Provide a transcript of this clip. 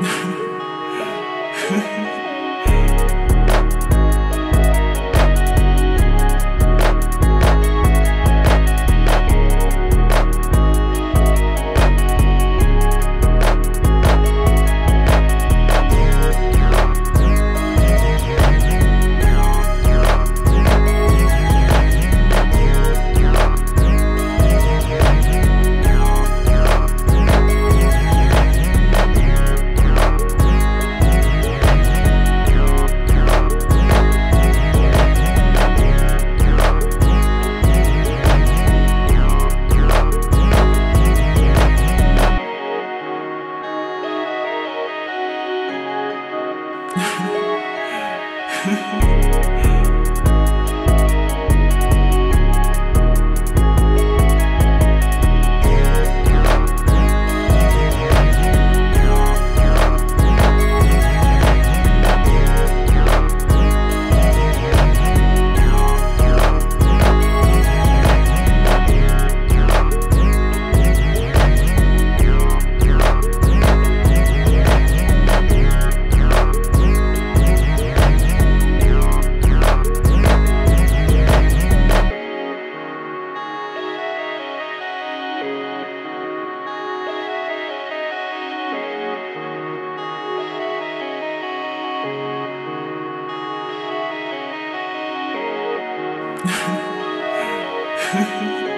呵呵呵呵。Yeah. Ha ha ha.